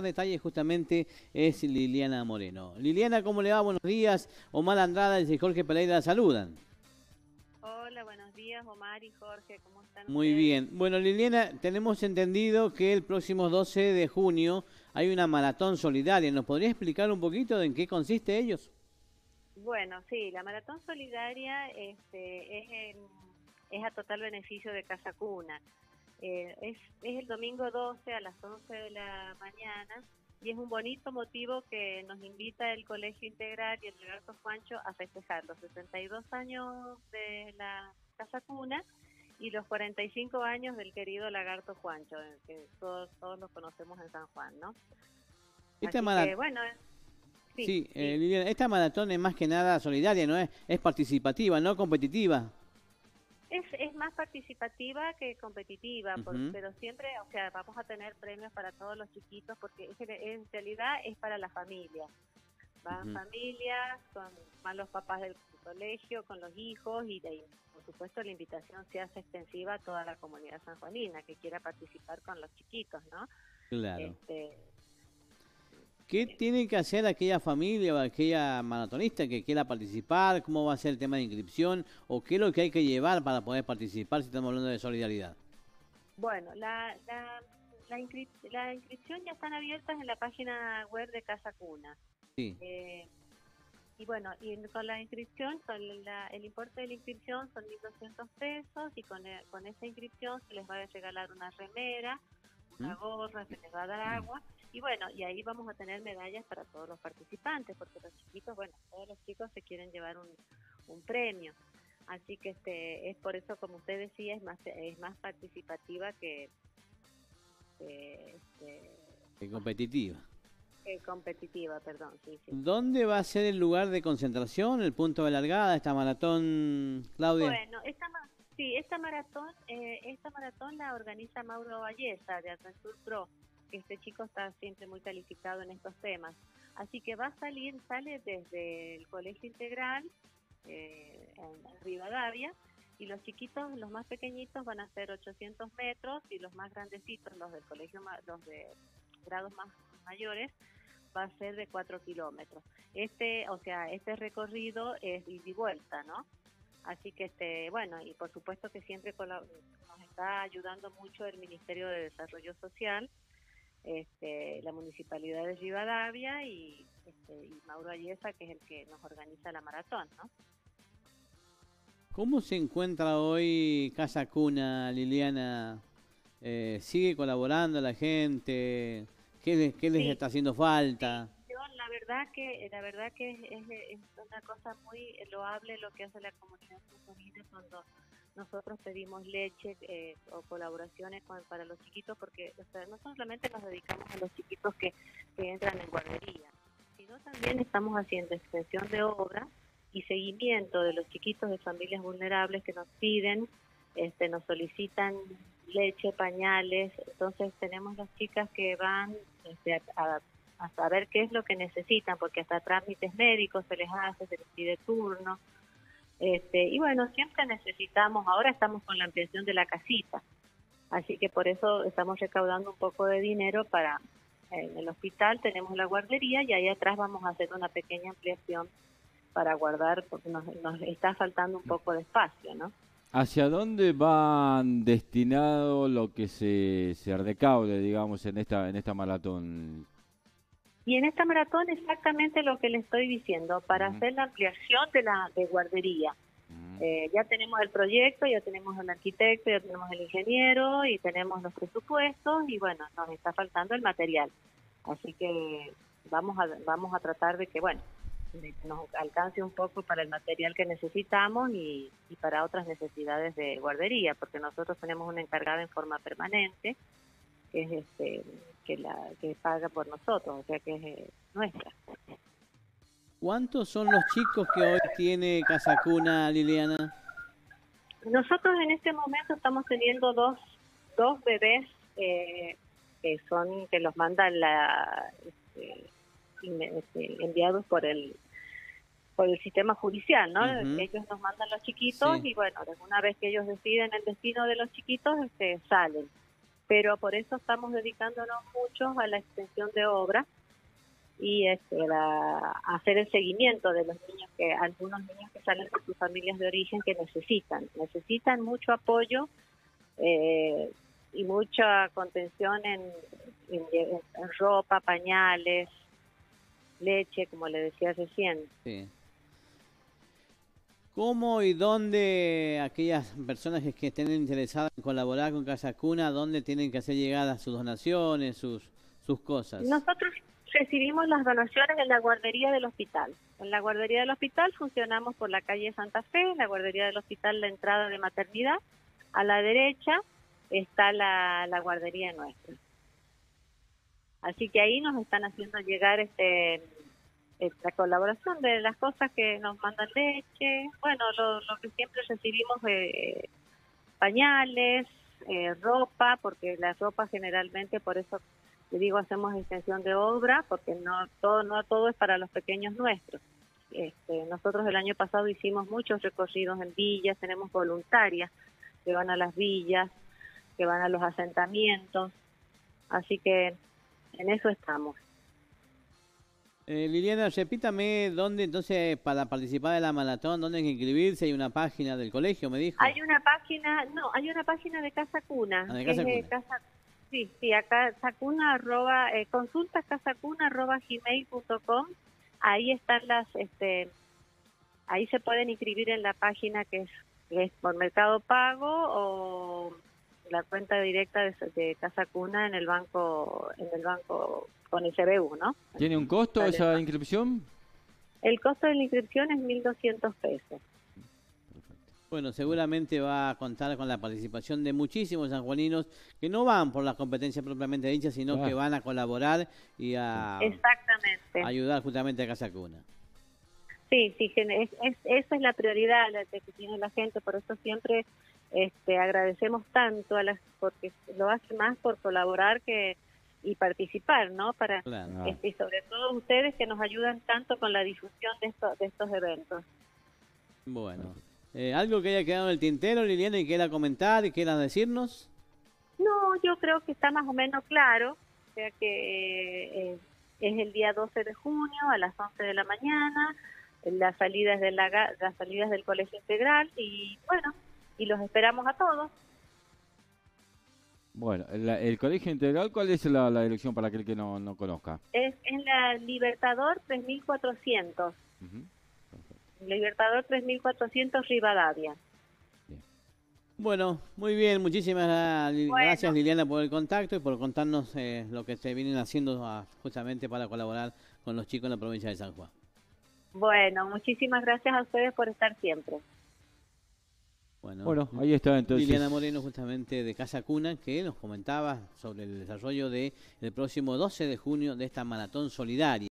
detalles justamente es Liliana Moreno. Liliana, ¿cómo le va? Buenos días. Omar Andrada y Jorge Pereira saludan. Hola, buenos días Omar y Jorge, ¿cómo están? Muy bien. Bueno, Liliana, tenemos entendido que el próximo 12 de junio hay una maratón solidaria. ¿Nos podría explicar un poquito de en qué consiste ellos? Bueno, sí, la maratón solidaria este, es, es a total beneficio de Casa Cuna. Eh, es, es el domingo 12 a las 11 de la mañana y es un bonito motivo que nos invita el Colegio Integral y el Lagarto Juancho a festejar los 62 años de la Casa Cuna y los 45 años del querido Lagarto Juancho, que todos, todos los conocemos en San Juan, ¿no? Esta maratón, bueno, sí, eh, esta maratón es más que nada solidaria, ¿no? Es, es participativa, no competitiva. Es, es más participativa que competitiva, pero siempre, o sea, vamos a tener premios para todos los chiquitos porque en realidad es para la familia. Van familias, con, van los papás del colegio, con los hijos y de, por supuesto la invitación se hace extensiva a toda la comunidad sanjuanina que quiera participar con los chiquitos, ¿no? Claro. Este, ¿Qué tiene que hacer aquella familia o aquella maratonista que quiera participar? ¿Cómo va a ser el tema de inscripción? ¿O qué es lo que hay que llevar para poder participar si estamos hablando de solidaridad? Bueno, la, la, inscripción ya están abiertas en la página web de Casa Cuna. Sí. Eh, y bueno, y con la inscripción, con el importe de la inscripción son 1.200 pesos y con, con esa inscripción se les va a regalar una remera, una gorra, se les va a dar agua y bueno, y ahí vamos a tener medallas para todos los participantes, porque los chiquitos, bueno, todos los chicos se quieren llevar un, un premio. Así que este es por eso, como usted decía, es más es más participativa que, que, este, competitiva. Que competitiva, perdón. Sí, sí. ¿Dónde va a ser el lugar de concentración, el punto de largada, esta maratón, Claudia? Bueno, esta, sí, esta maratón, eh, esta maratón la organiza Mauro Valleza de Adventure Pro que este chico está siempre muy calificado en estos temas. Así que va a salir, sale desde el Colegio Integral eh, en Rivadavia y los chiquitos, los más pequeñitos van a ser 800 metros y los más grandecitos, los del colegio, los de grados más mayores, va a ser de 4 kilómetros. Este, o sea, este recorrido es ida y vuelta, ¿no? Así que, este, bueno, y por supuesto que siempre nos está ayudando mucho el Ministerio de Desarrollo Social este, la municipalidad de Rivadavia y, este, y Mauro Ayesa, que es el que nos organiza la maratón, ¿no? ¿Cómo se encuentra hoy Casa Cuna, Liliana? Eh, ¿Sigue colaborando la gente? ¿Qué, les está haciendo falta? Verdad que la verdad que es, una cosa muy loable lo que hace la comunidad cuando nosotros pedimos leche eh, o colaboraciones para los chiquitos porque no solamente nos dedicamos a los chiquitos que, entran en guardería, sino también estamos haciendo extensión de obra y seguimiento de los chiquitos de familias vulnerables que nos piden, este, nos solicitan leche, pañales, entonces tenemos las chicas que van este, a, a saber qué es lo que necesitan, porque hasta trámites médicos se les hace, se les pide turno, este, y bueno, siempre necesitamos, ahora estamos con la ampliación de la casita, así que por eso estamos recaudando un poco de dinero para, en el hospital tenemos la guardería y ahí atrás vamos a hacer una pequeña ampliación para guardar, porque nos, nos está faltando un poco de espacio, ¿no? ¿Hacia dónde van destinado lo que se, se recaude, digamos, en esta, en esta maratón? Y en esta maratón exactamente lo que le estoy diciendo, para hacer la ampliación de la de guardería. Eh, ya tenemos el proyecto, ya tenemos el arquitecto, ya tenemos el ingeniero y tenemos los presupuestos y bueno, nos está faltando el material. Así que vamos a, vamos a tratar de que, bueno, nos alcance un poco para el material que necesitamos y, y para otras necesidades de guardería, porque nosotros tenemos una encargada en forma permanente que es este que la que paga por nosotros, o sea que es eh, nuestra. ¿Cuántos son los chicos que hoy tiene Casa Cuna, Liliana? Nosotros en este momento estamos teniendo dos, dos bebés eh, que son que los mandan la este, este, enviados por el por el sistema judicial, ¿no? Ellos nos mandan los chiquitos y bueno, una vez que ellos deciden el destino de los chiquitos, este, salen pero por eso estamos dedicándonos mucho a la extensión de obra y este, a hacer el seguimiento de los niños, que algunos niños que salen de sus familias de origen que necesitan, necesitan mucho apoyo eh, y mucha contención en, ropa, pañales, leche, como le decía recién. Sí. ¿Cómo y dónde aquellas personas que, estén interesadas en colaborar con Casa Cuna, dónde tienen que hacer llegar sus donaciones, sus, sus cosas? Nosotros recibimos las donaciones en la guardería del hospital. En la guardería del hospital funcionamos por la calle Santa Fe, en la guardería del hospital la entrada de maternidad. A la derecha está la, la guardería nuestra. Así que ahí nos están haciendo llegar este la colaboración de las cosas que nos mandan leche, bueno, lo, que siempre recibimos, eh, pañales, eh, ropa, porque la ropa generalmente, por eso le digo, hacemos extensión de obra, porque no todo, no todo es para los pequeños nuestros. Este, nosotros el año pasado hicimos muchos recorridos en villas, tenemos voluntarias que van a las villas, que van a los asentamientos, así que en eso estamos. Eh, Liliana, repítame dónde, entonces, para participar de la maratón, dónde hay que inscribirse. Hay una página del colegio, me dijo. Hay una página, no, hay una página de Casa Cuna. Ah, de Casa Cuna. sí, sí, acá, Cuna, arroba, eh, consultas casacuna, arroba, gmail.com. Ahí están las, este, ahí se pueden inscribir en la página que es, es por Mercado Pago o la cuenta directa de, Casa Cuna en el banco, en el banco con el CBU, ¿no? ¿Tiene un costo esa inscripción? El costo de la inscripción es 1.200 pesos. Bueno, seguramente va a contar con la participación de muchísimos sanjuaninos que no van por las competencias propiamente dichas, sino que van a colaborar y a ayudar justamente a Casa Cuna. Sí, sí, esa es la prioridad que tiene la gente, por eso siempre este, agradecemos tanto a las, porque lo hace más por colaborar que y participar, ¿no? Para este, y sobre todo ustedes que nos ayudan tanto con la difusión de estos de estos eventos. Bueno, eh, algo que haya quedado en el tintero, Liliana, y quiera comentar y quiera decirnos. No, yo creo que está más o menos claro, o sea que eh, es el día 12 de junio a las 11 de la mañana, las salidas de la, las salidas del colegio integral y bueno, y los esperamos a todos. Bueno, el Colegio Integral, ¿cuál es la, dirección para aquel que no, no conozca? Es en la Libertador 3400. Libertador 3400 Rivadavia. Bueno, muy bien, muchísimas gracias Liliana por el contacto y por contarnos eh, lo que se vienen haciendo ah, justamente para colaborar con los chicos en la provincia de San Juan. Bueno, muchísimas gracias a ustedes por estar siempre. Bueno, ahí está entonces. Liliana Moreno, justamente de Casa Cuna, que nos comentaba sobre el desarrollo del el próximo 12 de junio de esta maratón solidaria.